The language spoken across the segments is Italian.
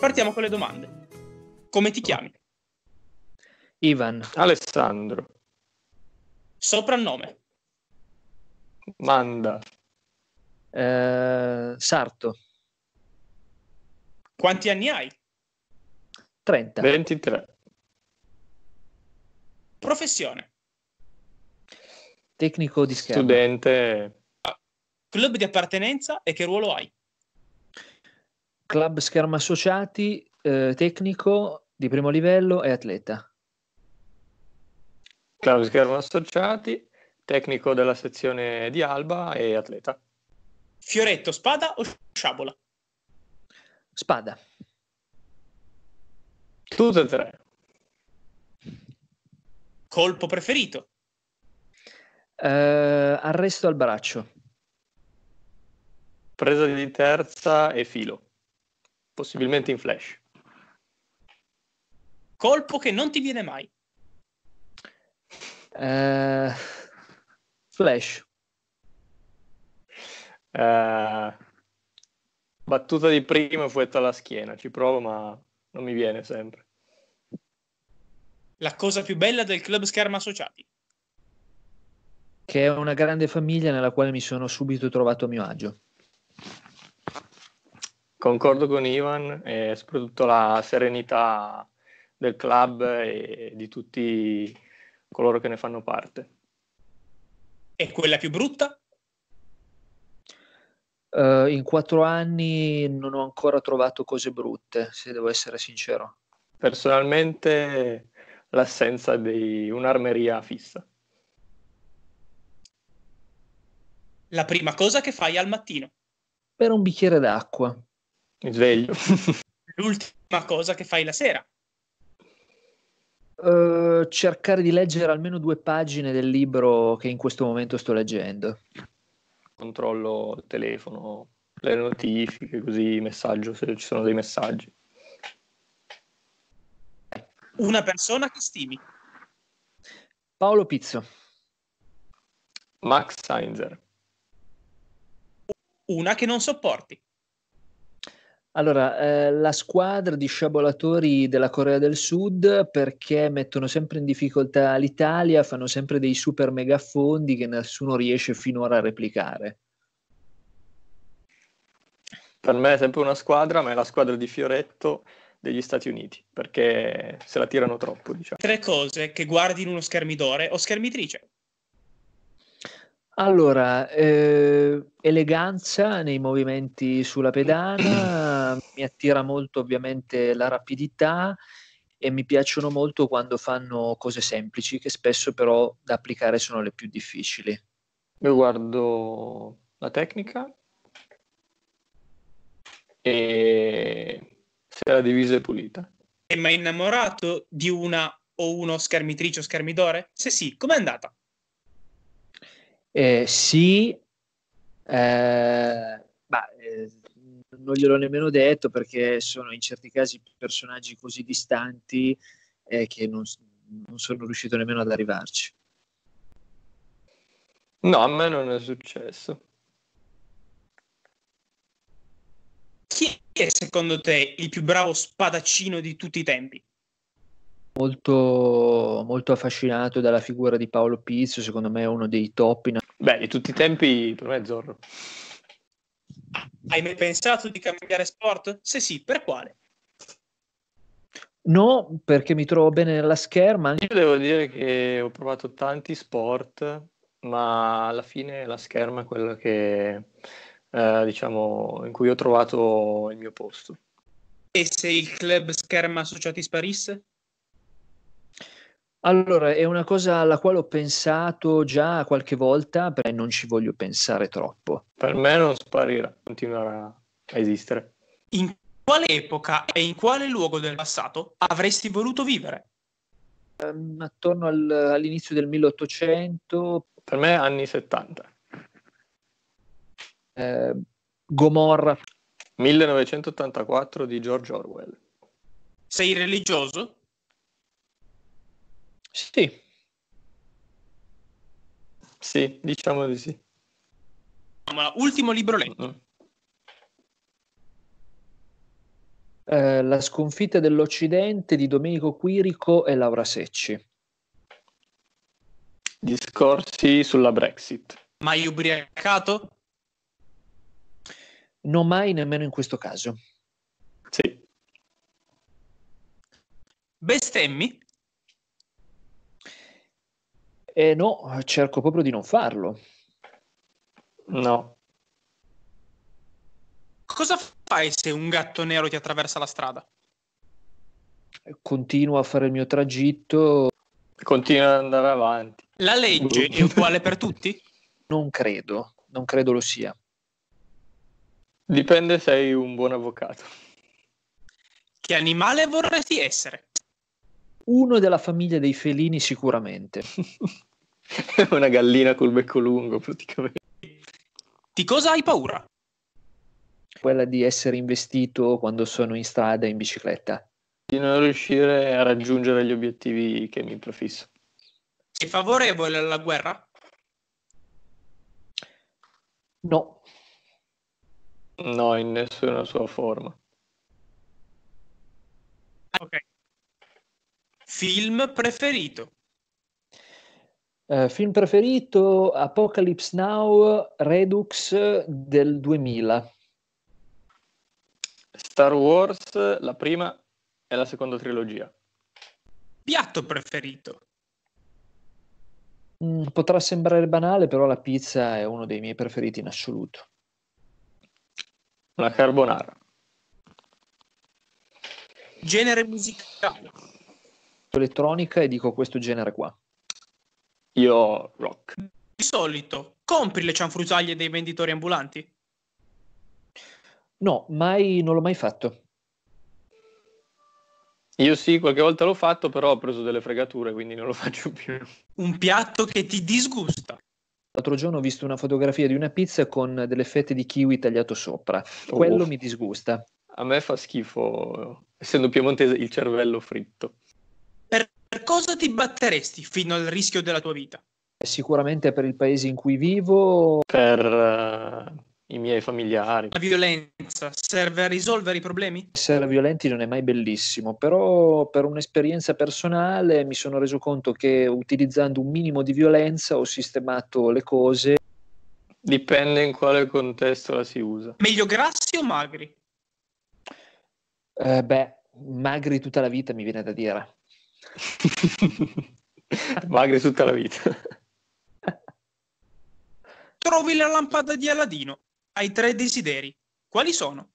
Partiamo con le domande. Come ti chiami? Ivan. Alessandro. Soprannome. Manda. Eh, Sarto. Quanti anni hai? 30. 23. Professione. Tecnico di schermo. Studente. Club di appartenenza e che ruolo hai? Club schermo associati, eh, tecnico di primo livello e atleta. Club Schermo Associati. Tecnico della sezione di Alba e atleta. Fioretto, spada o sciabola? Spada. Tutte e tre. Colpo preferito? Eh, arresto al braccio. Presa di terza e filo. Possibilmente in flash. Colpo che non ti viene mai? Eh, flash. Eh, battuta di prima e fuetta alla schiena. Ci provo, ma non mi viene sempre. La cosa più bella del club scherma associati? Che è una grande famiglia nella quale mi sono subito trovato a mio agio. Concordo con Ivan e soprattutto la serenità del club e di tutti coloro che ne fanno parte. E quella più brutta? Eh, in quattro anni non ho ancora trovato cose brutte, se devo essere sincero. Personalmente l'assenza di un'armeria fissa. La prima cosa che fai al mattino? Per un bicchiere d'acqua. Mi sveglio. L'ultima cosa che fai la sera? Eh, cercare di leggere almeno due pagine del libro che in questo momento sto leggendo. Controllo il telefono, le notifiche, così messaggio se ci sono dei messaggi. Una persona che stimi? Paolo Pizzo. Max Heinzer. Una che non sopporti? Allora, eh, la squadra di sciabolatori della Corea del Sud perché mettono sempre in difficoltà l'Italia, fanno sempre dei super mega fondi che nessuno riesce finora a replicare. Per me è sempre una squadra, ma è la squadra di Fioretto degli Stati Uniti, perché se la tirano troppo, diciamo. Tre cose che guardi in uno schermidore o schermitrice? Allora, eh, eleganza nei movimenti sulla pedana, mi attira molto ovviamente la rapidità e mi piacciono molto quando fanno cose semplici, che spesso però da applicare sono le più difficili. Io guardo la tecnica e se la divisa è pulita. Sei mai innamorato di una o uno schermitrice o schermidore? Se sì, com'è andata? Eh, sì, eh, ma, eh, non gliel'ho nemmeno detto perché sono in certi casi personaggi così distanti eh, che non, non sono riuscito nemmeno ad arrivarci. No, a me non è successo. Chi è secondo te il più bravo spadaccino di tutti i tempi? Molto, molto affascinato dalla figura di Paolo Pizzo, secondo me è uno dei top in Beh, di tutti i tempi per me è Zorro. Hai mai pensato di cambiare sport? Se sì, per quale? No, perché mi trovo bene nella scherma. Anche... Io devo dire che ho provato tanti sport, ma alla fine la scherma è quella che, eh, diciamo, in cui ho trovato il mio posto. E se il club scherma associati sparisse? Allora, è una cosa alla quale ho pensato già qualche volta, però non ci voglio pensare troppo. Per me non sparirà, continuerà a esistere. In quale epoca e in quale luogo del passato avresti voluto vivere? Um, attorno al, all'inizio del 1800. Per me anni 70. Eh, Gomorra. 1984 di George Orwell. Sei religioso? Sì. Sì, diciamo di sì. Ma ultimo libro letto. Eh, la sconfitta dell'Occidente di Domenico Quirico e Laura Secci. Discorsi sulla Brexit. Mai ubriacato? Non mai nemmeno in questo caso. Sì. Bestemmi? Eh no, cerco proprio di non farlo. No. Cosa fai se un gatto nero ti attraversa la strada? Continuo a fare il mio tragitto. Continua ad andare avanti. La legge è uguale per tutti? Non credo, non credo lo sia. Dipende se sei un buon avvocato. Che animale vorresti essere? Uno della famiglia dei felini sicuramente. Una gallina col becco lungo praticamente. Di cosa hai paura? Quella di essere investito quando sono in strada in bicicletta. Di non riuscire a raggiungere gli obiettivi che mi prefisso. Sei favorevole alla guerra? No. No, in nessuna sua forma. Ok. Film preferito? Uh, film preferito Apocalypse Now Redux del 2000. Star Wars, la prima e la seconda trilogia. Piatto preferito? Mm, potrà sembrare banale, però la pizza è uno dei miei preferiti in assoluto. La carbonara. Genere musicale? Elettronica e dico questo genere qua. Io rock. Di solito compri le cianfrusaglie dei venditori ambulanti? No, mai, non l'ho mai fatto. Io sì, qualche volta l'ho fatto, però ho preso delle fregature, quindi non lo faccio più. Un piatto che ti disgusta? L'altro giorno ho visto una fotografia di una pizza con delle fette di kiwi tagliato sopra. Quello mi disgusta. A me fa schifo, essendo piemontese, il cervello fritto. Cosa ti batteresti fino al rischio della tua vita? Sicuramente per il paese in cui vivo, Per eh, i miei familiari. La violenza serve a risolvere i problemi? essere violenti non è mai bellissimo, però per un'esperienza personale mi sono reso conto che utilizzando un minimo di violenza ho sistemato le cose. Dipende in quale contesto la si usa. Meglio grassi o magri? Eh, beh, magri tutta la vita mi viene da dire. Magri tutta la vita. Trovi la lampada di Aladino. Hai tre desideri. Quali sono?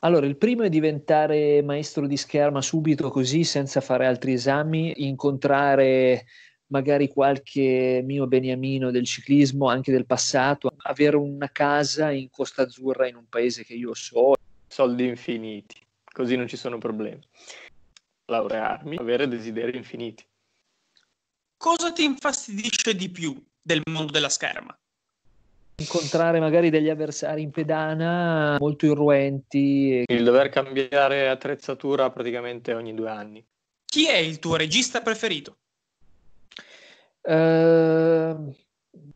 Allora, il primo è diventare maestro di scherma subito così, senza fare altri esami, incontrare magari qualche mio beniamino del ciclismo, anche del passato, avere una casa in Costa Azzurra in un paese che io so. Soldi infiniti, così non ci sono problemi. Laurearmi, avere desideri infiniti. Cosa ti infastidisce di più del mondo della scherma? Incontrare magari degli avversari in pedana molto irruenti. Il dover cambiare attrezzatura praticamente ogni due anni. Chi è il tuo regista preferito? Eh,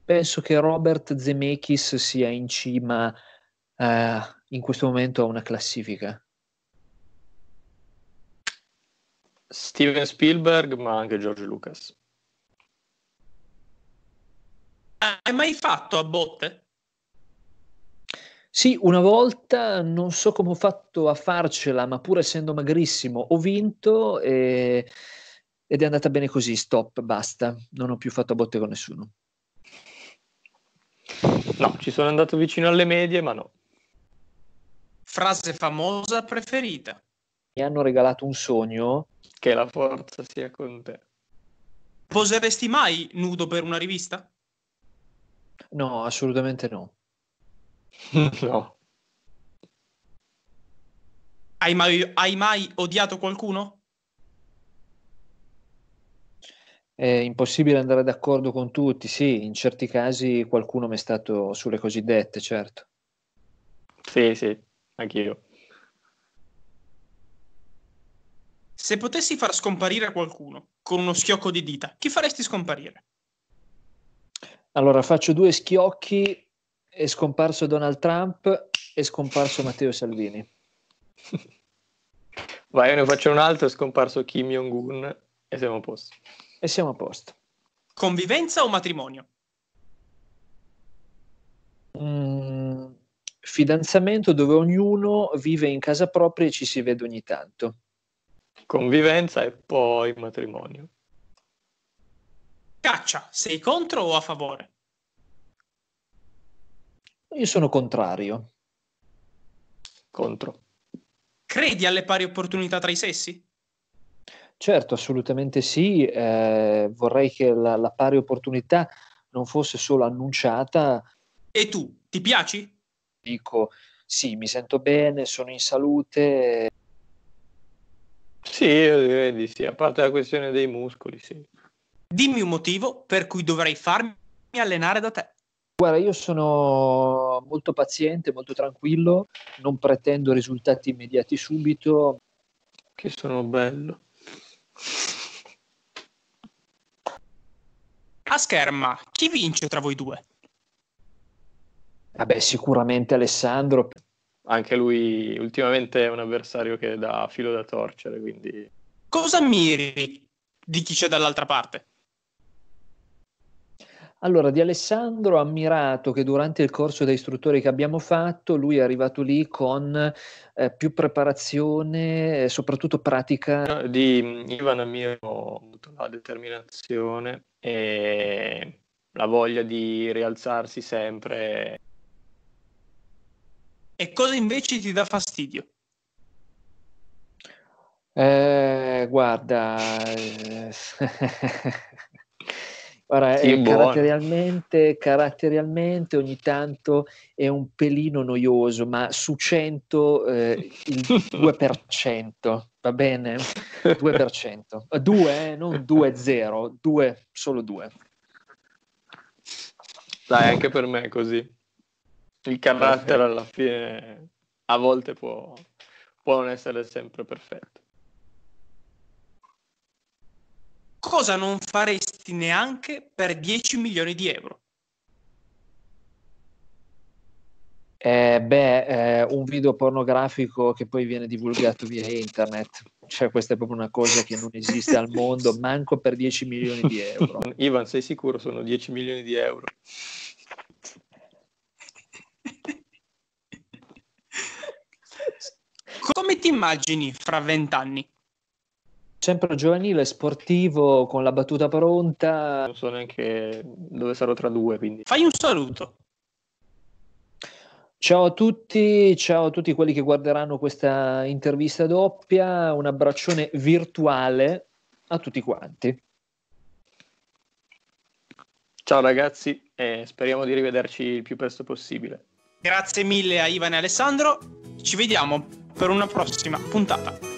penso che Robert Zemeckis sia in cima eh, in questo momento a una classifica. Steven Spielberg, ma anche George Lucas. Hai mai fatto a botte? Sì, una volta non so come ho fatto a farcela, ma pur essendo magrissimo ho vinto e- ed è andata bene così, stop, basta, non ho più fatto a botte con nessuno. No, ci sono andato vicino alle medie, ma no. Frase famosa preferita? Mi hanno regalato un sogno, Che la forza sia con te. Poseresti mai nudo per una rivista? no, assolutamente no. no. Hai mai, hai mai odiato qualcuno? È impossibile andare d'accordo con tutti, sì, in certi casi qualcuno mi è stato sulle cosiddette, certo. Sì, sì, anch'io. Se potessi far scomparire qualcuno con uno schiocco di dita, chi faresti scomparire? Allora faccio due schiocchi, è scomparso Donald Trump, è scomparso Matteo Salvini. Vai, io ne faccio un altro, è scomparso Kim Jong-un e siamo a posto. E siamo a posto. Convivenza o matrimonio? Mm, fidanzamento dove ognuno vive in casa propria e ci si vede ogni tanto. Convivenza e poi matrimonio. Caccia, sei contro o a favore? Io sono contrario. Contro. Credi alle pari opportunità tra i sessi? Certo, assolutamente sì. Eh, vorrei che la, la pari opportunità non fosse solo annunciata. E tu, ti piaci? Dico sì, mi sento bene, sono in salute. Sì, io direi di sì, a parte la questione dei muscoli, sì. Dimmi un motivo per cui dovrei farmi allenare da te. Guarda, io sono molto paziente, molto tranquillo, non pretendo risultati immediati subito. Che sono bello. A scherma, chi vince tra voi due? Vabbè, sicuramente Alessandro. Anche lui ultimamente è un avversario che dà filo da torcere, quindi... Cosa miri di chi c'è dall'altra parte? Allora, di Alessandro ho ammirato che durante il corso da istruttore che abbiamo fatto, lui è arrivato lì con eh, più preparazione, eh, soprattutto pratica. Di Ivan ammiro molto la determinazione e la voglia di rialzarsi sempre. E cosa invece ti dà fastidio? Eh, guarda, eh, Guarda, Sì, eh, caratterialmente, caratterialmente ogni tanto è un pelino noioso, ma su 100 eh, il 2%, va bene? 2%. 2, eh, non 2-0, 2, solo 2. Dai, anche per me è così. Il carattere alla fine a volte può, può non essere sempre perfetto. Cosa non faresti neanche per 10 milioni di euro? Eh, beh, eh, un video pornografico che poi viene divulgato via internet. Cioè, questa è proprio una cosa che non esiste al mondo, manco per 10 milioni di euro. Ivan, sei sicuro? Sono 10 milioni di euro. Come ti immagini fra vent'anni? Sempre giovanile, sportivo, con la battuta pronta. Non so neanche dove sarò tra due, quindi... Fai un saluto. Ciao a tutti, ciao a tutti quelli che guarderanno questa intervista doppia, un abbraccione virtuale a tutti quanti. Ciao ragazzi e speriamo di rivederci il più presto possibile. Grazie mille a Ivan e Alessandro. Ci vediamo per una prossima puntata.